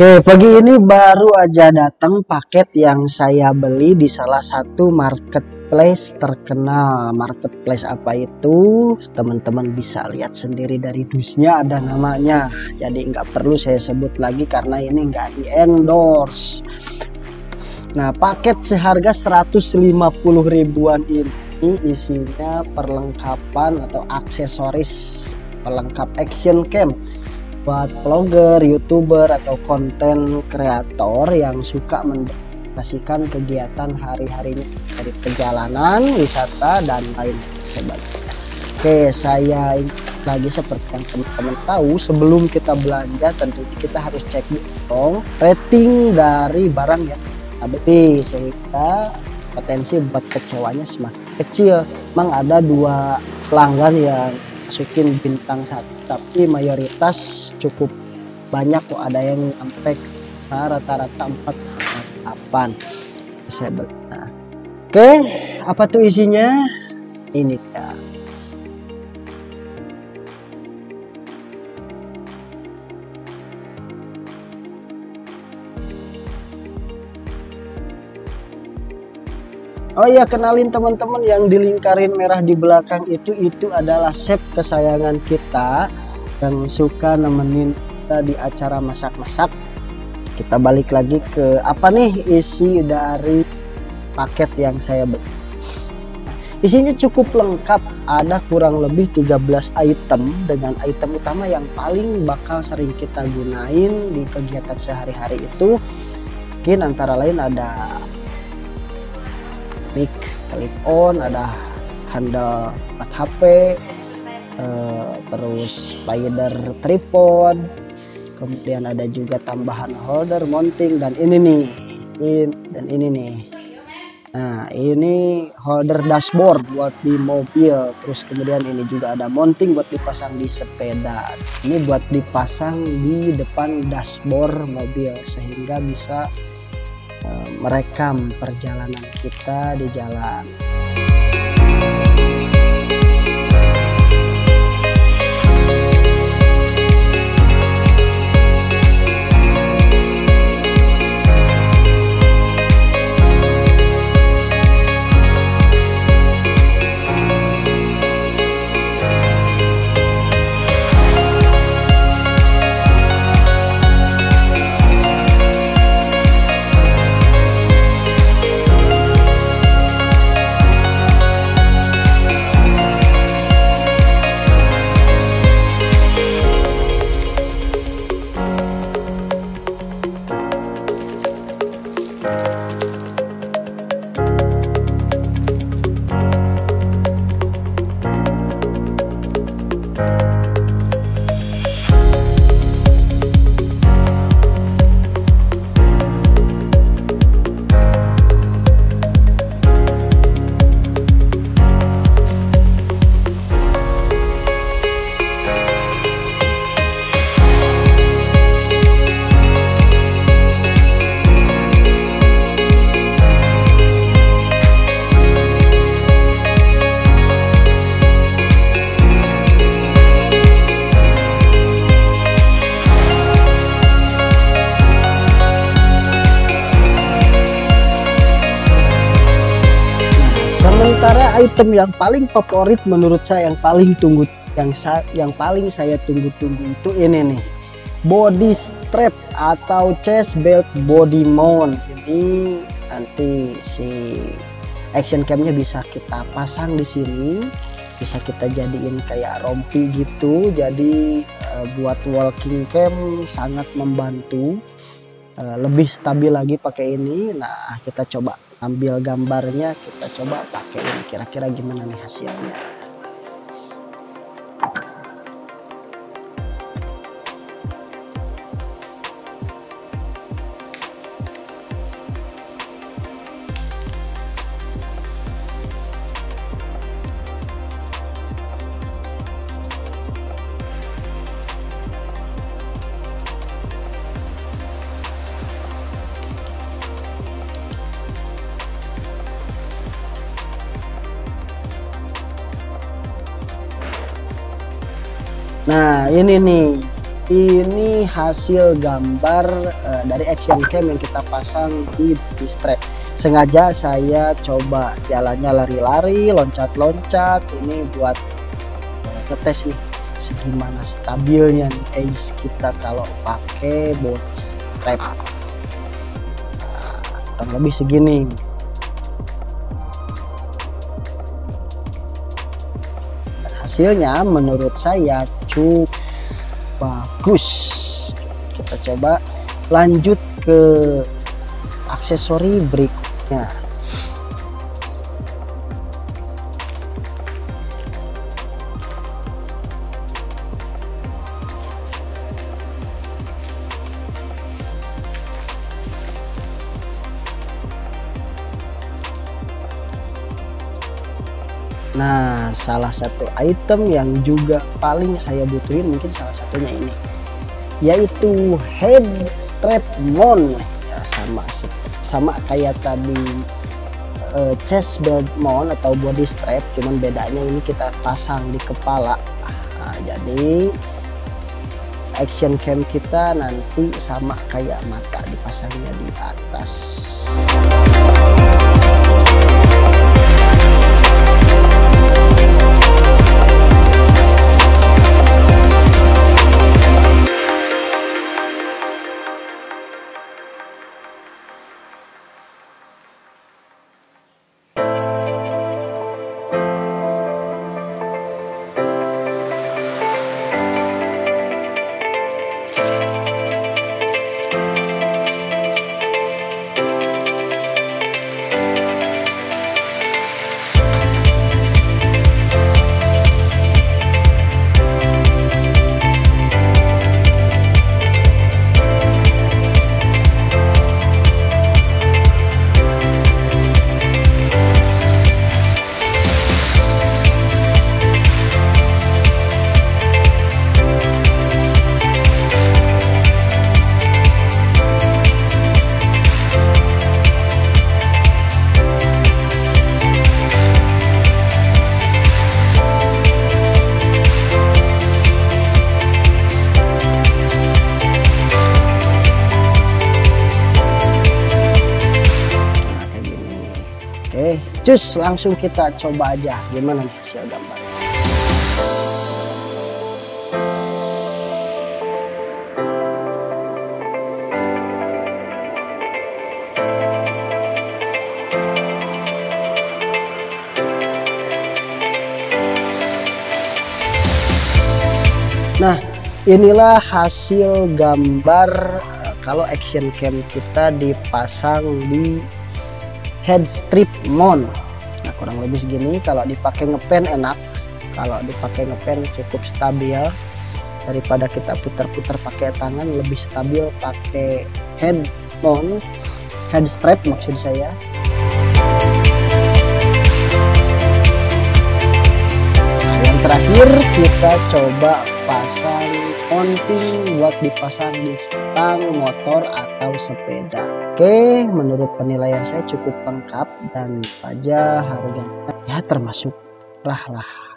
Oke, pagi ini baru aja datang paket yang saya beli di salah satu marketplace terkenal. Marketplace apa itu? Teman-teman bisa lihat sendiri dari dusnya ada namanya. Jadi nggak perlu saya sebut lagi karena ini nggak di endorse. Nah, paket seharga 150 ribuan ini isinya perlengkapan atau aksesoris pelengkap action cam buat vlogger, youtuber atau konten kreator yang suka mendapatkan kegiatan hari-harinya dari perjalanan, wisata dan lain sebagainya. Oke, saya lagi seperti yang teman-teman tahu sebelum kita belanja tentunya kita harus cek dong rating dari barang yang kita sehingga potensi buat kecewanya semakin kecil. Memang ada dua pelanggan yang masukin bintang satu. Tapi mayoritas cukup banyak kok. Ada yang sampai rata-rata 4 8 disable nah, oke. Apa tuh isinya? Ini ya Oh iya kenalin teman-teman yang dilingkarin merah di belakang itu itu adalah chef kesayangan kita yang suka nemenin kita di acara masak-masak. Kita balik lagi ke apa nih isi dari paket yang saya beli. Isinya cukup lengkap, ada kurang lebih 13 item dengan item utama yang paling bakal sering kita gunain di kegiatan sehari-hari itu. Mungkin antara lain ada mic clip on ada handle 4 HP uh, terus spider tripod kemudian ada juga tambahan holder mounting dan ini nih in, dan ini nih. Nah ini holder dashboard buat di mobil terus kemudian ini juga ada mounting buat dipasang di sepeda. Ini buat dipasang di depan dashboard mobil sehingga bisa merekam perjalanan kita di jalan. Sementara item yang paling favorit menurut saya yang paling tunggu yang sa yang paling saya tunggu-tunggu itu ini nih. Body strap atau chest belt body mount. Ini nanti si action camnya bisa kita pasang di sini. Bisa kita jadiin kayak rompi gitu. Jadi uh, buat walking cam sangat membantu. Uh, lebih stabil lagi pakai ini. Nah kita coba ambil gambarnya kita coba pakai kira-kira gimana nih hasilnya Nah ini nih. Ini hasil gambar uh, dari action cam yang kita pasang di strap sengaja saya coba jalannya lari-lari loncat-loncat. Ini buat uh, ngetes nih segimana stabilnya guys kita kalau pakai body strap. Nah, lebih segini. Dan hasilnya menurut saya cukup bagus. Kita coba lanjut ke aksesori berikutnya Nah, salah satu item yang juga paling saya butuhin mungkin salah satunya ini, yaitu head strap mount. Ya, sama sama kayak tadi uh, chest belt mount atau body strap, cuman bedanya ini kita pasang di kepala. Nah, jadi action cam kita nanti sama kayak mata dipasangnya di atas. Cus langsung kita coba aja gimana nih hasil gambar. Nah, inilah hasil gambar eh, kalau action cam kita dipasang di head strip mount. Nah kurang lebih segini. Kalau dipakai ngepen enak. Kalau dipakai ngepen cukup stabil. Daripada kita putar-putar pakai tangan lebih stabil pakai head mount head strap maksud saya terakhir kita coba pasang mounting buat dipasang di stang motor atau sepeda. Oke, menurut penilaian saya cukup lengkap dan saja harganya. Ya termasuk lah lah